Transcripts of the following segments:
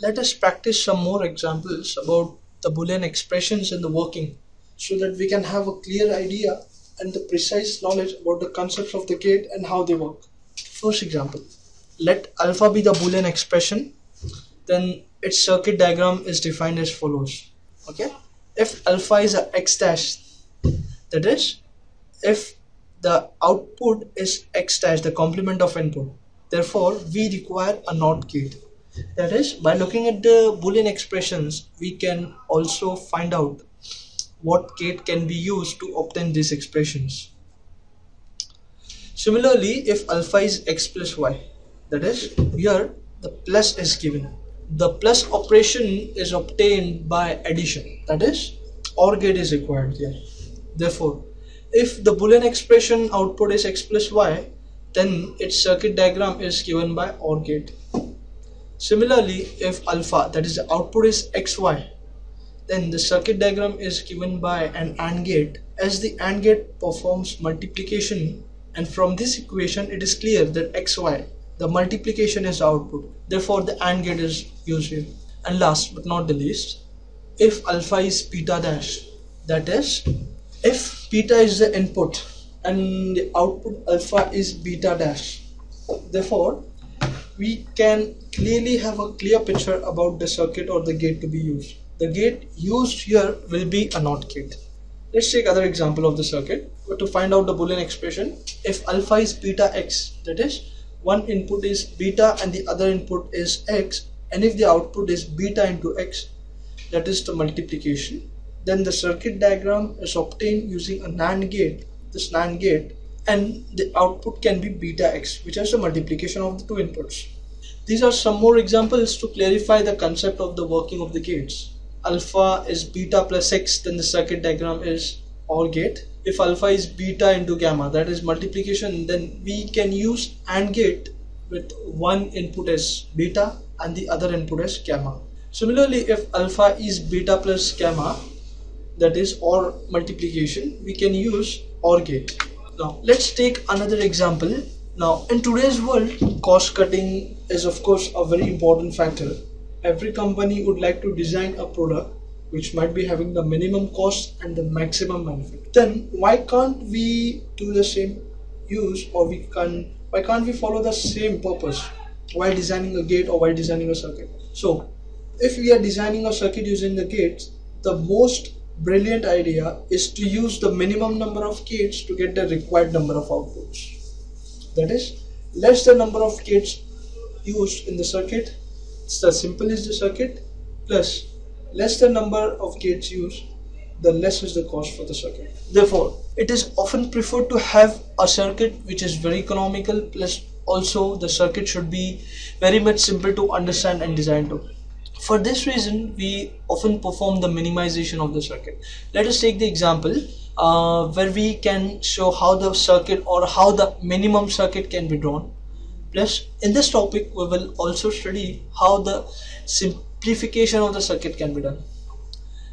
let us practice some more examples about the boolean expressions and the working so that we can have a clear idea and the precise knowledge about the concepts of the gate and how they work. First example, let alpha be the boolean expression then its circuit diagram is defined as follows. Okay? If alpha is a x dash that is if the output is x dash the complement of input therefore we require a NOT gate that is by looking at the boolean expressions we can also find out what gate can be used to obtain these expressions. Similarly if alpha is x plus y that is here the plus is given. The plus operation is obtained by addition that is OR gate is required here. Therefore if the boolean expression output is x plus y then its circuit diagram is given by OR gate similarly if alpha that is the output is xy then the circuit diagram is given by an AND gate. As the AND gate performs multiplication and from this equation it is clear that xy the multiplication is output. Therefore the AND gate is used here. And last but not the least if alpha is beta dash that is if beta is the input and the output alpha is beta dash therefore we can clearly have a clear picture about the circuit or the gate to be used. The gate used here will be a NOT gate. Let's take other example of the circuit. But to find out the boolean expression if alpha is beta x that is one input is beta and the other input is x and if the output is beta into x that is the multiplication then the circuit diagram is obtained using a NAND gate. This NAND gate and the output can be beta x which is the multiplication of the two inputs. These are some more examples to clarify the concept of the working of the gates. Alpha is beta plus x then the circuit diagram is OR gate. If alpha is beta into gamma that is multiplication then we can use AND gate with one input as beta and the other input as gamma. Similarly if alpha is beta plus gamma that is OR multiplication we can use OR gate now let's take another example. Now in today's world cost cutting is of course a very important factor. Every company would like to design a product which might be having the minimum cost and the maximum benefit. Then why can't we do the same use or we can why can't we follow the same purpose while designing a gate or while designing a circuit? So if we are designing a circuit using the gates the most brilliant idea is to use the minimum number of gates to get the required number of outputs. That is less the number of gates used in the circuit the simple is the circuit plus less the number of gates used the less is the cost for the circuit. Therefore it is often preferred to have a circuit which is very economical plus also the circuit should be very much simple to understand and design to for this reason we often perform the minimization of the circuit let us take the example uh, where we can show how the circuit or how the minimum circuit can be drawn plus in this topic we will also study how the simplification of the circuit can be done.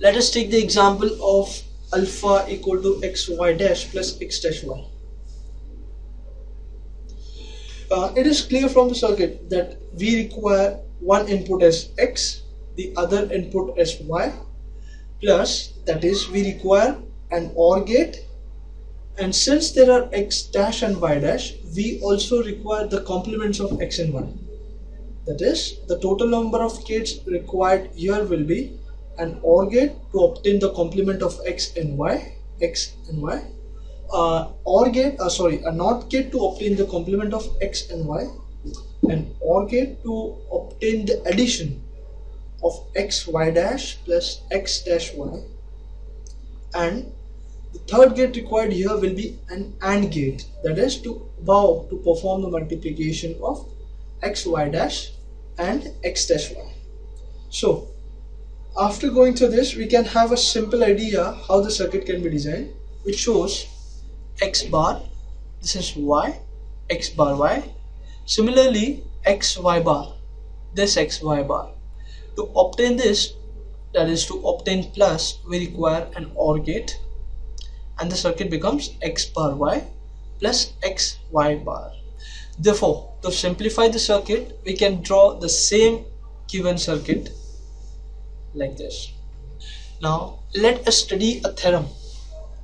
Let us take the example of alpha equal to xy dash plus x dash y. Uh, it is clear from the circuit that we require one input as x, the other input as y, plus that is we require an OR gate. And since there are x dash and y dash, we also require the complements of x and y. That is, the total number of gates required here will be an OR gate to obtain the complement of x and y, x and y, uh, OR gate, uh, sorry, a NOT gate to obtain the complement of x and y, an OR gate to obtain the addition of x y dash plus x dash y, and the third gate required here will be an AND gate, that is to bow to perform the multiplication of x y dash and x dash y. So after going through this we can have a simple idea how the circuit can be designed which shows x bar this is y x bar y similarly x y bar. This x y bar. To obtain this that is to obtain plus we require an OR gate and the circuit becomes x bar y plus x y bar. Therefore, to simplify the circuit, we can draw the same given circuit like this. Now let us study a theorem.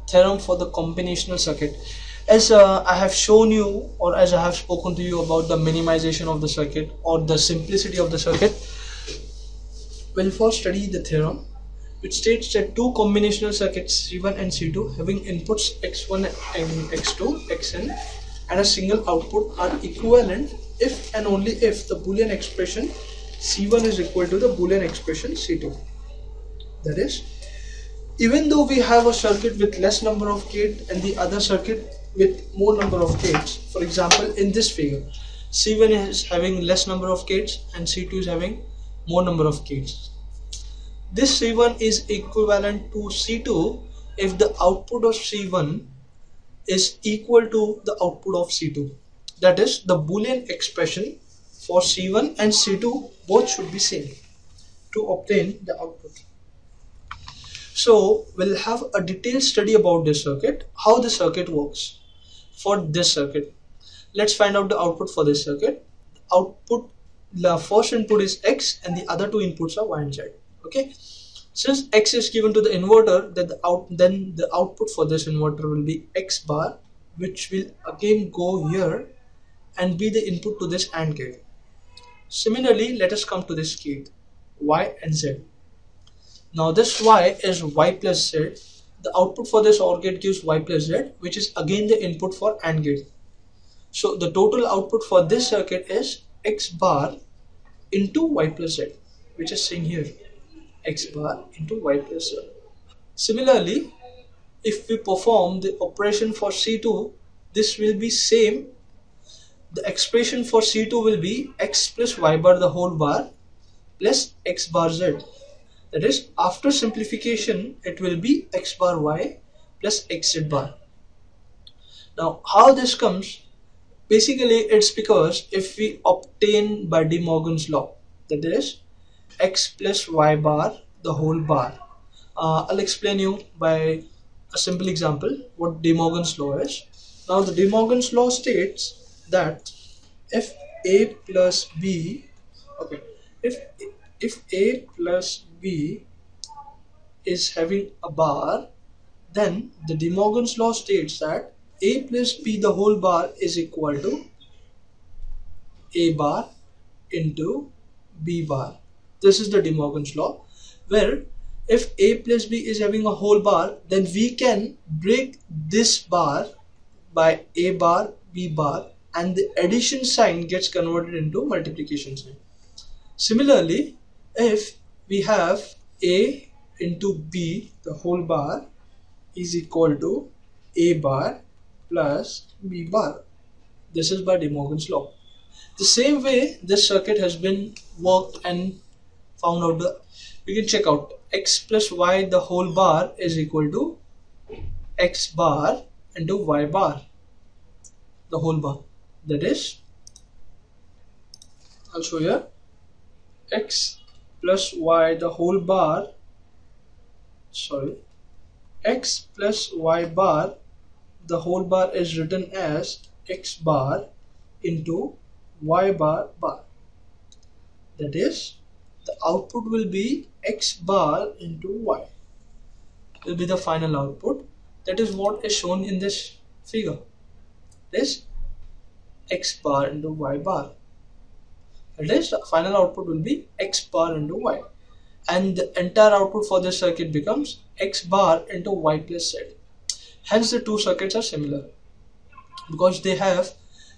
Theorem for the combinational circuit as uh, I have shown you or as I have spoken to you about the minimization of the circuit or the simplicity of the circuit we'll first study the theorem which states that two combinational circuits C1 and C2 having inputs x1 and x2 xn and a single output are equivalent if and only if the boolean expression C1 is equal to the boolean expression C2 that is even though we have a circuit with less number of gates and the other circuit with more number of gates for example in this figure C1 is having less number of gates and C2 is having more number of gates this C1 is equivalent to C2 if the output of C1 is equal to the output of C2 that is the boolean expression for C1 and C2 both should be same to obtain the output. So we'll have a detailed study about this circuit how the circuit works for this circuit. Let's find out the output for this circuit. Output the first input is x and the other two inputs are y and z. Okay? Since x is given to the inverter then the out then the output for this inverter will be x bar which will again go here and be the input to this AND gate. Similarly let us come to this gate y and z. Now this y is y plus z the output for this OR gate gives y plus z which is again the input for AND gate. So the total output for this circuit is x bar into y plus z which is seen here x bar into y plus z. Similarly if we perform the operation for C2 this will be same the expression for C2 will be x plus y bar the whole bar plus x bar z that is after simplification it will be x bar y plus x z bar. Now how this comes? Basically it's because if we obtain by De Morgan's law that is x plus y bar the whole bar. Uh, I'll explain you by a simple example what De Morgan's law is. Now the De Morgan's law states that if a plus b okay if if a plus b is having a bar then the De Morgan's law states that a plus b the whole bar is equal to a bar into b bar. This is the De Morgan's law where if a plus b is having a whole bar then we can break this bar by a bar b bar and the addition sign gets converted into multiplication sign. Similarly if we have a into b the whole bar is equal to a bar plus b bar. This is by De Morgan's law. The same way this circuit has been worked and found out the we can check out. X plus y the whole bar is equal to x bar into y bar the whole bar. That is I'll show you x plus y the whole bar sorry x plus y bar the whole bar is written as x bar into y bar bar. That is the output will be x bar into y. Will be the final output. That is what is shown in this figure. This x bar into y bar that is the final output will be x bar into y. And the entire output for this circuit becomes x bar into y plus z. Hence the two circuits are similar. Because they have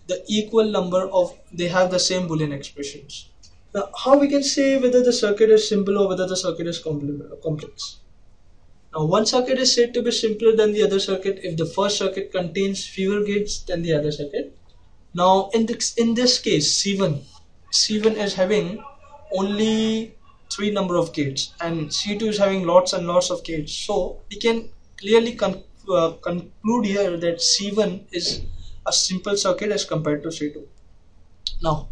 the equal number of they have the same boolean expressions. Now how we can say whether the circuit is simple or whether the circuit is complex? Now one circuit is said to be simpler than the other circuit. If the first circuit contains fewer gates than the other circuit. Now in this in this case c1 C1 is having only three number of gates and C2 is having lots and lots of gates so we can clearly con uh, conclude here that C1 is a simple circuit as compared to C2 now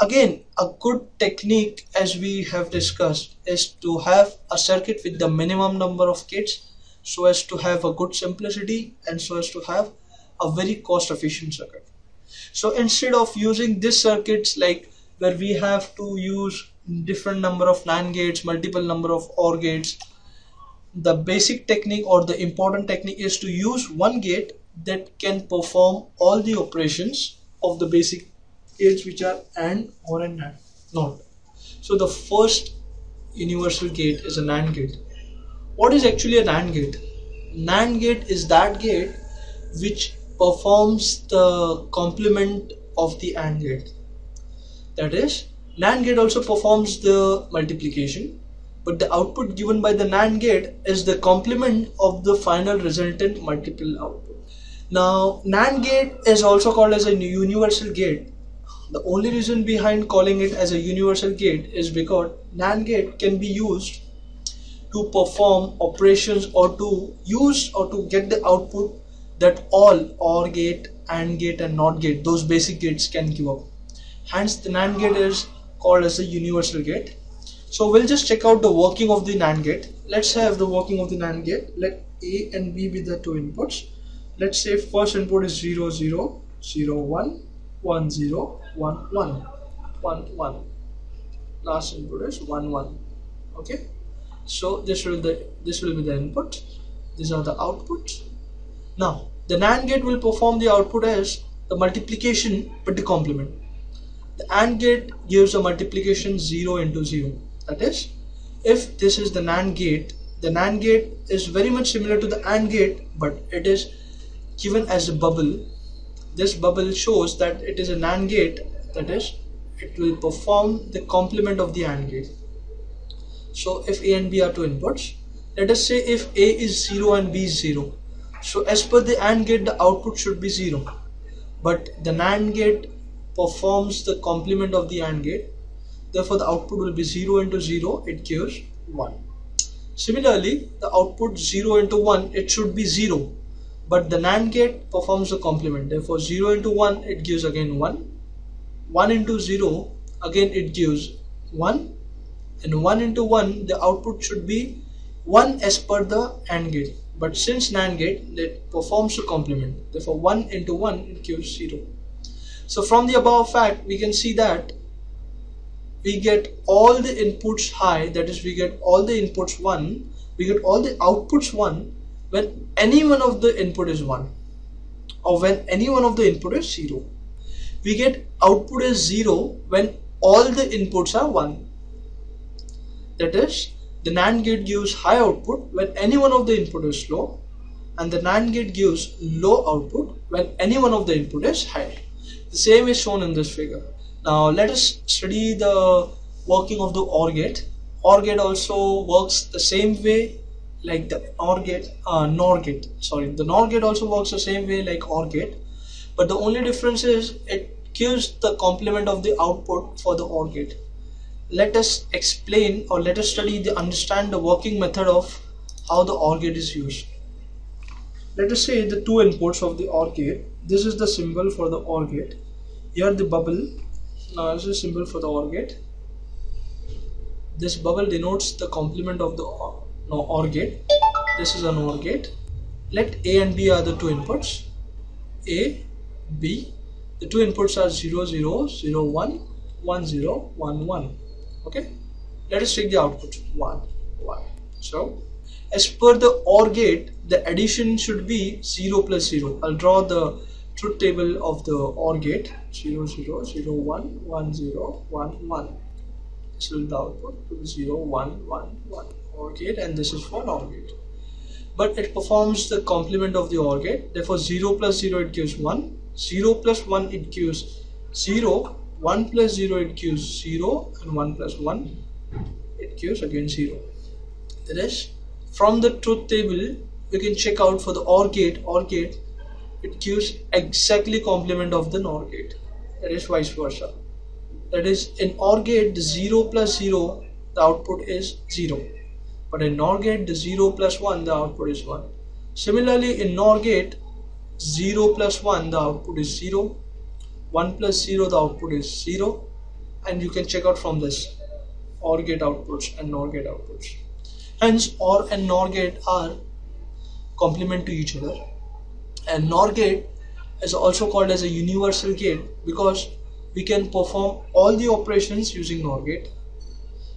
again a good technique as we have discussed is to have a circuit with the minimum number of gates so as to have a good simplicity and so as to have a very cost efficient circuit so instead of using this circuits like where we have to use different number of NAND gates, multiple number of OR gates. The basic technique or the important technique is to use one gate that can perform all the operations of the basic gates which are AND or and NAND, not. So the first universal gate is a NAND gate. What is actually a NAND gate? NAND gate is that gate which performs the complement of the AND gate. That is, NAND gate also performs the multiplication, but the output given by the NAND gate is the complement of the final resultant multiple output. Now, NAND gate is also called as a universal gate. The only reason behind calling it as a universal gate is because NAND gate can be used to perform operations or to use or to get the output that all OR gate, AND gate and NOT gate, those basic gates can give up. Hence the NAND gate is called as a universal gate. So we'll just check out the working of the NAND gate. Let's have the working of the NAND gate. Let A and B be the two inputs. Let's say first input is 0, 0, 0, 1, 1, 0, 1, 1, 1, 1. Last input is 1, 1. Okay. So this will the this will be the input. These are the outputs. Now the NAND gate will perform the output as the multiplication but the complement. The AND gate gives a multiplication 0 into 0. That is, if this is the NAND gate, the NAND gate is very much similar to the AND gate, but it is given as a bubble. This bubble shows that it is a NAND gate, that is, it will perform the complement of the AND gate. So if A and B are two inputs, let us say if A is 0 and B is 0. So as per the AND gate, the output should be 0. But the NAND gate performs the complement of the AND gate. Therefore the output will be 0 into 0 it gives 1 similarly the output 0 into 1 it should be 0 but the NAND gate performs the complement. Therefore 0 into 1 it gives again 1 1 into 0 again it gives 1 and 1 into 1 the output should be 1 as per the AND gate but since NAND gate it performs the complement therefore 1 into 1 it gives 0 so from the above fact, we can see that we get all the inputs high, that is we get all the inputs 1, we get all the outputs 1 when any one of the input is 1 or when any one of the input is 0. We get output is 0 when all the inputs are 1. That is, the NAND gate gives high output when any one of the input is low and the NAND gate gives low output when any one of the input is high. The same is shown in this figure. Now let us study the working of the OR gate. OR gate also works the same way like the OR gate, uh, NOR gate. Sorry, the NOR gate also works the same way like OR gate, but the only difference is it gives the complement of the output for the OR gate. Let us explain or let us study the understand the working method of how the OR gate is used. Let us say the two inputs of the OR gate. This is the symbol for the OR gate. Here the bubble now this is symbol for the OR gate. This bubble denotes the complement of the OR, no, OR gate. This is an OR gate. Let A and B are the two inputs. A B. The two inputs are 0 0 0 1 1 0 1 1 okay? Let us take the output. 1 1 so as per the OR gate the addition should be 0 plus 0 I'll draw the truth table of the OR gate. 0 0 0 1 1 0 1 1 this will the output. To 0 1 1 1 OR gate and this is for OR gate. But it performs the complement of the OR gate. Therefore 0 plus 0 it gives 1 0 plus 1 it gives 0 1 plus 0 it gives 0 and 1 plus 1 it gives again 0 that is from the truth table we can check out for the OR gate. OR gate it gives exactly complement of the NOR gate. That is vice versa. That is in OR gate the 0 plus 0 the output is 0 but in NOR gate the 0 plus 1 the output is 1 similarly in NOR gate 0 plus 1 the output is 0 1 plus 0 the output is 0 and you can check out from this OR gate outputs and NOR gate outputs. Hence OR and NOR gate are complement to each other. And NOR gate is also called as a universal gate because we can perform all the operations using NOR gate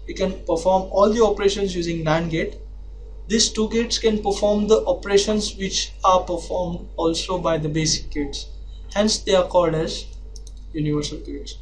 we can perform all the operations using NAND gate these two gates can perform the operations which are performed also by the basic gates. Hence they are called as universal gates